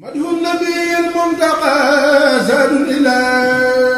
مدح النبي المنتقى زاد الإله.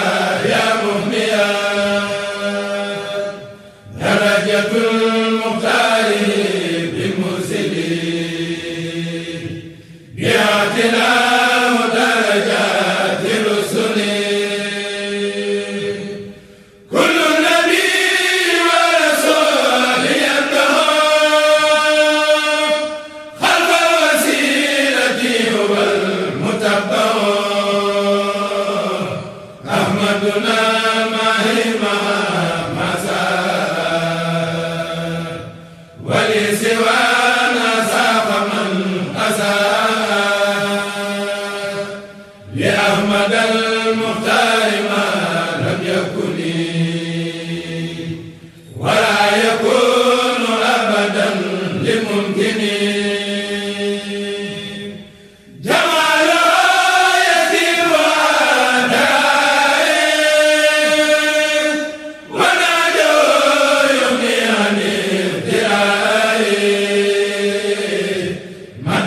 ahmaduna mahima.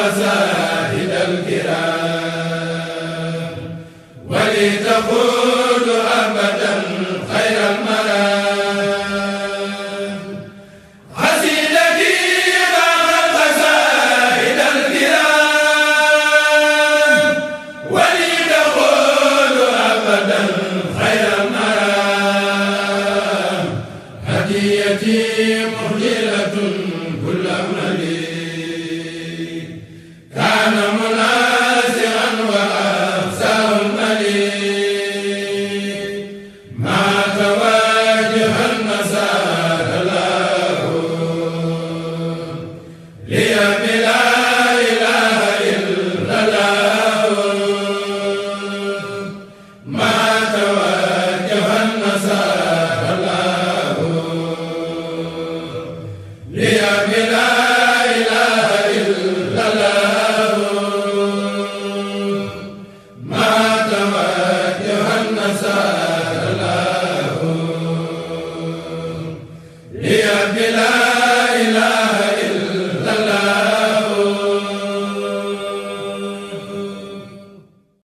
مساهد الكرام. ولتقول أبدا خير المنام. قصيدتي مع القصائد الكرام. ولتقول أبدا خير المنام. هديتي hiya bila